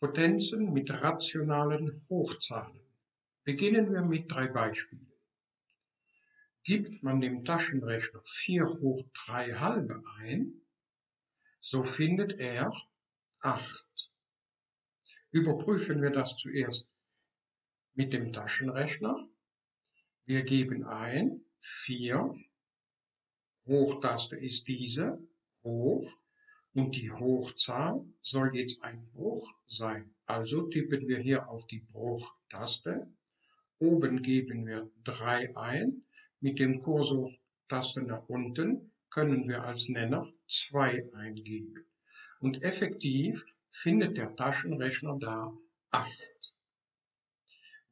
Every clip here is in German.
Potenzen mit rationalen Hochzahlen. Beginnen wir mit drei Beispielen. Gibt man dem Taschenrechner 4 hoch 3 halbe ein, so findet er 8. Überprüfen wir das zuerst mit dem Taschenrechner. Wir geben ein 4, Hochtaste ist diese, hoch, und die Hochzahl soll jetzt ein Bruch sein. Also tippen wir hier auf die Bruchtaste. Oben geben wir 3 ein. Mit dem Kursortaste nach unten können wir als Nenner 2 eingeben. Und effektiv findet der Taschenrechner da 8.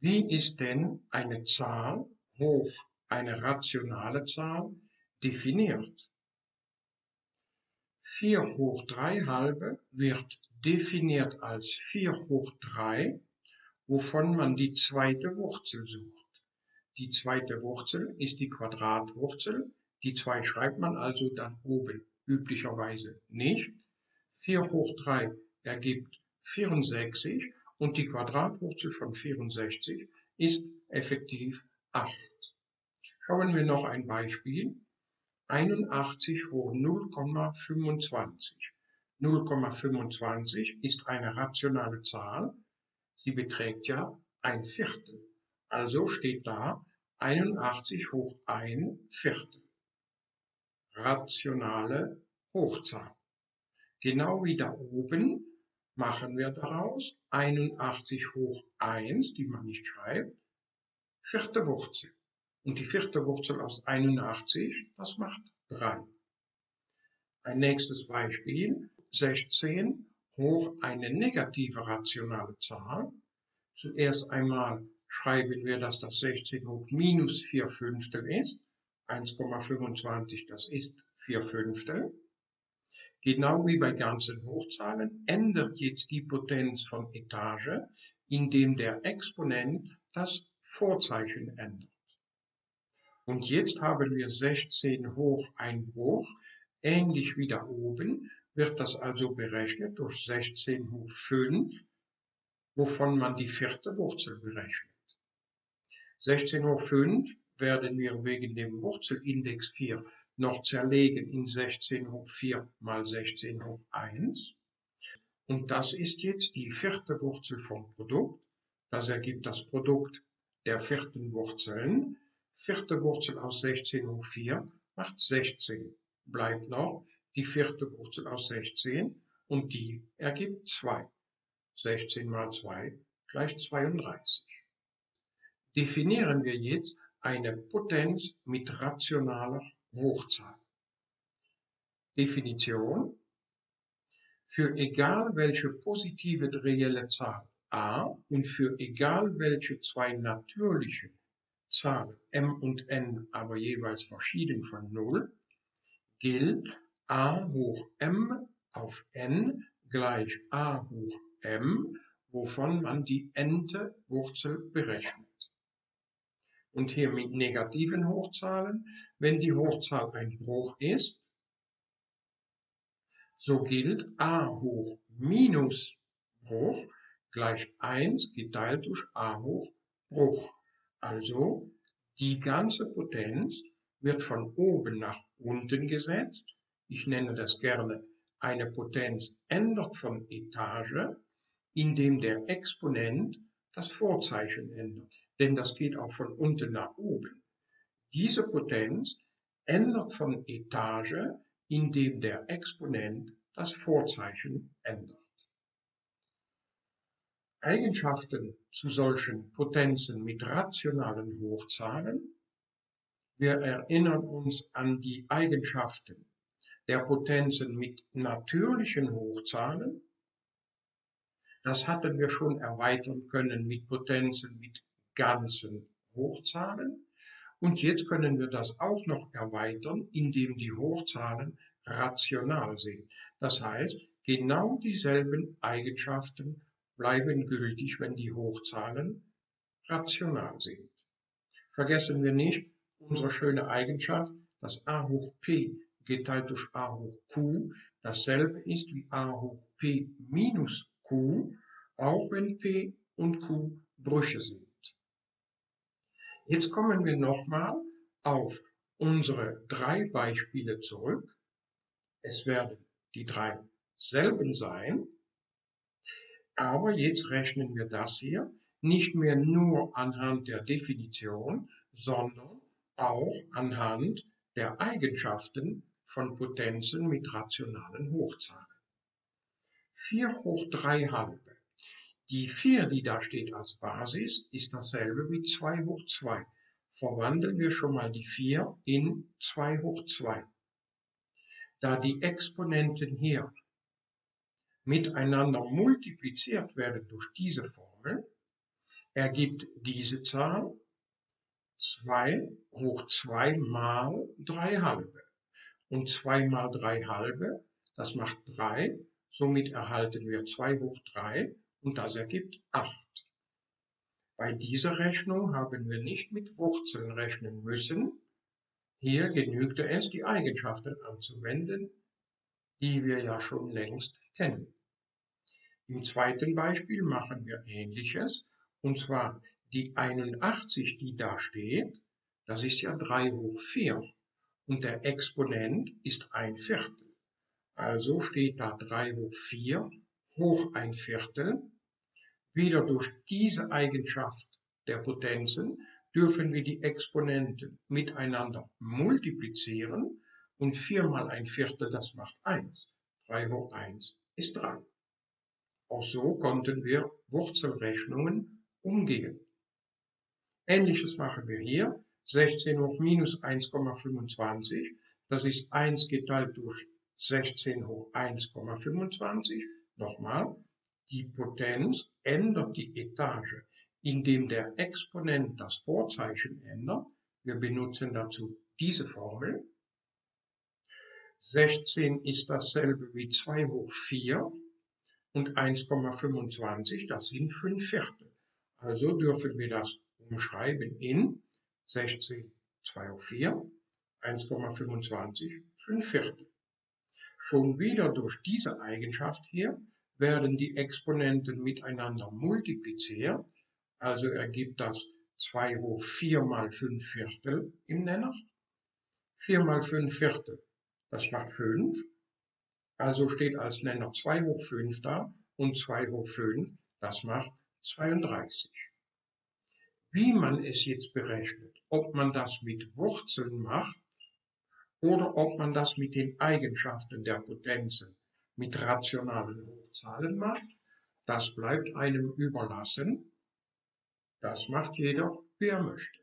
Wie ist denn eine Zahl hoch eine rationale Zahl definiert? 4 hoch 3 halbe wird definiert als 4 hoch 3, wovon man die zweite Wurzel sucht. Die zweite Wurzel ist die Quadratwurzel, die 2 schreibt man also dann oben üblicherweise nicht. 4 hoch 3 ergibt 64 und die Quadratwurzel von 64 ist effektiv 8. Schauen wir noch ein Beispiel. 81 hoch 0,25. 0,25 ist eine rationale Zahl. Sie beträgt ja ein Viertel. Also steht da 81 hoch ein Viertel. Rationale Hochzahl. Genau wie da oben machen wir daraus 81 hoch 1, die man nicht schreibt, vierte Wurzel. Und die vierte Wurzel aus 81, das macht 3. Ein nächstes Beispiel, 16 hoch eine negative rationale Zahl. Zuerst einmal schreiben wir, dass das 16 hoch minus 4 Fünftel ist. 1,25, das ist 4 Fünftel. Genau wie bei ganzen Hochzahlen ändert jetzt die Potenz von Etage, indem der Exponent das Vorzeichen ändert. Und jetzt haben wir 16 hoch ein Bruch. Ähnlich wie da oben wird das also berechnet durch 16 hoch 5, wovon man die vierte Wurzel berechnet. 16 hoch 5 werden wir wegen dem Wurzelindex 4 noch zerlegen in 16 hoch 4 mal 16 hoch 1. Und das ist jetzt die vierte Wurzel vom Produkt. Das ergibt das Produkt der vierten Wurzeln vierte Wurzel aus 16 hoch 4 macht 16. Bleibt noch die vierte Wurzel aus 16 und die ergibt 2. 16 mal 2 gleich 32. Definieren wir jetzt eine Potenz mit rationaler Hochzahl. Definition. Für egal welche positive reelle Zahl a und für egal welche zwei natürliche Zahlen m und n aber jeweils verschieden von 0, gilt a hoch m auf n gleich a hoch m, wovon man die nte Wurzel berechnet. Und hier mit negativen Hochzahlen, wenn die Hochzahl ein Bruch ist, so gilt a hoch minus Bruch gleich 1 geteilt durch a hoch Bruch. Also die ganze Potenz wird von oben nach unten gesetzt. Ich nenne das gerne eine Potenz ändert von Etage, indem der Exponent das Vorzeichen ändert. Denn das geht auch von unten nach oben. Diese Potenz ändert von Etage, indem der Exponent das Vorzeichen ändert. Eigenschaften zu solchen Potenzen mit rationalen Hochzahlen. Wir erinnern uns an die Eigenschaften der Potenzen mit natürlichen Hochzahlen. Das hatten wir schon erweitern können mit Potenzen mit ganzen Hochzahlen. Und jetzt können wir das auch noch erweitern, indem die Hochzahlen rational sind. Das heißt, genau dieselben Eigenschaften bleiben gültig, wenn die Hochzahlen rational sind. Vergessen wir nicht unsere schöne Eigenschaft, dass a hoch p geteilt durch a hoch q dasselbe ist wie a hoch p minus q, auch wenn P und Q Brüche sind. Jetzt kommen wir nochmal auf unsere drei Beispiele zurück. Es werden die drei selben sein, aber jetzt rechnen wir das hier nicht mehr nur anhand der Definition, sondern auch anhand der Eigenschaften von Potenzen mit rationalen Hochzahlen. 4 hoch 3 halbe. Die 4, die da steht als Basis, ist dasselbe wie 2 hoch 2. Verwandeln wir schon mal die 4 in 2 hoch 2. Da die Exponenten hier miteinander multipliziert werden durch diese Formel, ergibt diese Zahl 2 hoch 2 mal 3 halbe. Und 2 mal 3 halbe, das macht 3, somit erhalten wir 2 hoch 3 und das ergibt 8. Bei dieser Rechnung haben wir nicht mit Wurzeln rechnen müssen. Hier genügte es, die Eigenschaften anzuwenden, die wir ja schon längst kennen. Im zweiten Beispiel machen wir ähnliches und zwar die 81, die da steht, das ist ja 3 hoch 4. Und der Exponent ist ein Viertel. Also steht da 3 hoch 4 hoch ein Viertel. Wieder durch diese Eigenschaft der Potenzen dürfen wir die Exponenten miteinander multiplizieren und 4 mal ein Viertel, das macht 1. 3 hoch 1 ist 3. Auch so konnten wir Wurzelrechnungen umgehen. Ähnliches machen wir hier. 16 hoch minus 1,25, das ist 1 geteilt durch 16 hoch 1,25. Nochmal, die Potenz ändert die Etage, indem der Exponent das Vorzeichen ändert. Wir benutzen dazu diese Formel. 16 ist dasselbe wie 2 hoch 4 und 1,25, das sind 5 Viertel. Also dürfen wir das umschreiben in 16, 2 auf 4, 1,25, 5 Viertel. Schon wieder durch diese Eigenschaft hier werden die Exponenten miteinander multipliziert, also ergibt das 2 hoch 4 mal 5 Viertel im Nenner. 4 mal 5 Viertel, das macht 5. Also steht als Nenner 2 hoch 5 da und 2 hoch 5, das macht 32. Wie man es jetzt berechnet, ob man das mit Wurzeln macht oder ob man das mit den Eigenschaften der Potenzen mit rationalen Hochzahlen macht, das bleibt einem überlassen. Das macht jeder, wie er möchte.